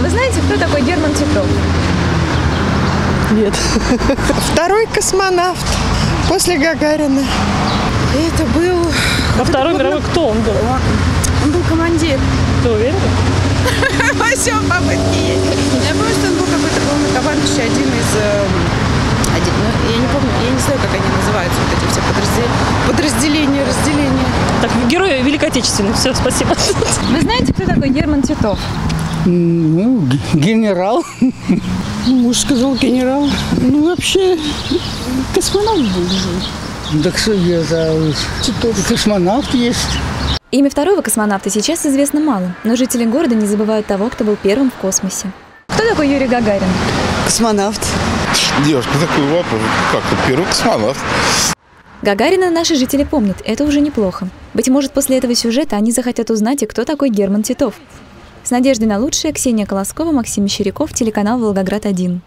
Вы знаете, кто такой Герман Титов? Нет. Второй космонавт после Гагарина. Это был... Во Второй мировой кто он был? Он был командир. Ты уверена? Во всем попытки есть. Я помню, что он был какой-то главнокомандующий, один из... э, один, ну, я не помню, я не знаю, как они называются, вот эти все подраздел- подразделения, разделения. Так, герои Великой Отечественной. Все, спасибо. Вы знаете, кто такой Герман Титов? Ну, генерал. Муж сказал генерал. Ну, вообще, космонавт был же. Так что я за космонавт есть. Имя второго космонавта сейчас известно мало, но жители города не забывают того, кто был первым в космосе. Кто такой Юрий Гагарин? Космонавт. Девушка, такой вопрос. Как то первый космонавт? Гагарина наши жители помнят, это уже неплохо. Быть может, после этого сюжета они захотят узнать, и кто такой Герман Титов. С надеждой на лучшее Ксения Колоскова, Максим Мещеряков, телеканал «Волгоград-1».